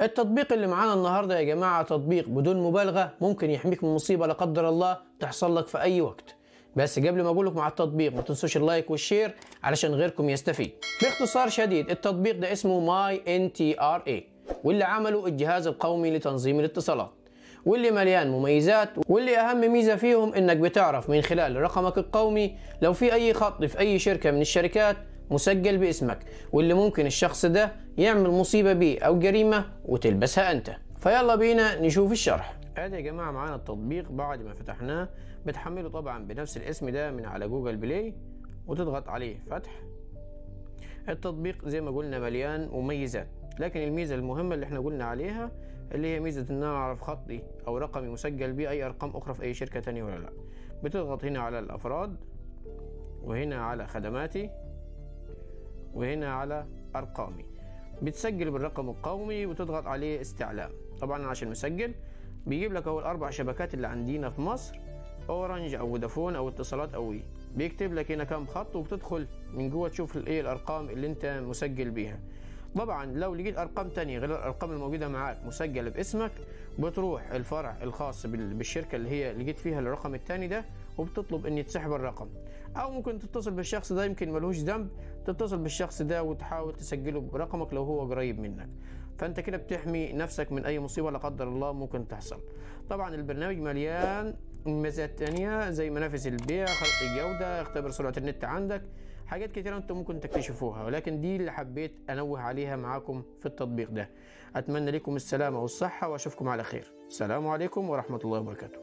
التطبيق اللي معانا النهارده يا جماعة تطبيق بدون مبالغة ممكن يحميك من مصيبة لا قدر الله تحصل لك في أي وقت. بس قبل ما أقول لكم على التطبيق ما تنسوش ال like وال share علشان غيركم يستفيد. باختصار شديد التطبيق ده اسمه My NTRA واللي عمله الجهاز القومي لتنظيم الاتصالات. واللي مليان مميزات واللي أهم ميزة فيهم إنك بتعرف من خلال رقمك القومي لو في أي خط في أي شركة من الشركات مسجل باسمك واللي ممكن الشخص ده يعمل مصيبة بيه أو جريمة وتلبسها أنت. فيلا بينا نشوف الشرح. أدي يا جماعة معانا التطبيق. بعد ما فتحناه بتحمله طبعا بنفس الاسم ده من على Google Play وتضغط عليه فتح. التطبيق زي ما قلنا مليان مميزات لكن الميزة المهمة اللي إحنا قلنا عليها اللي هي ميزة إن أنا أعرف خطي أو رقمي مسجل بيه أي أرقام أخرى في أي شركة تانية ولا لأ. بتضغط هنا على الأفراد وهنا على خدماتي. وهنا على أرقامي. بتسجل بالرقم القومي وتضغط عليه استعلام. طبعا عشان مسجل بيجيب لك أول أربع شبكات اللي عندنا في مصر Orange أو فودافون أو اتصالات أو WE بيكتب لك هنا كام خط وبتدخل من جوه تشوف الايه الأرقام اللي أنت مسجل بيها. طبعا لو لقيت أرقام تانية غير الأرقام الموجودة معاك مسجلة باسمك بتروح الفرع الخاص بالشركة اللي هي لقيت فيها الرقم التاني ده وبتطلب ان يتسحب الرقم. أو ممكن تتصل بالشخص ده يمكن ملهوش ذنب تتصل بالشخص ده وتحاول تسجله برقمك لو هو قريب منك. فأنت كده بتحمي نفسك من أي مصيبة لا قدر الله ممكن تحصل. طبعا البرنامج مليان ميزات تانية زي منافذ البيع خلق الجودة اختبر سرعة النت عندك حاجات كتيرة أنتم ممكن تكتشفوها ولكن دي اللي حبيت انوه عليها معاكم في التطبيق ده. أتمنى لكم السلامة والصحة وأشوفكم على خير. السلام عليكم ورحمة الله وبركاته.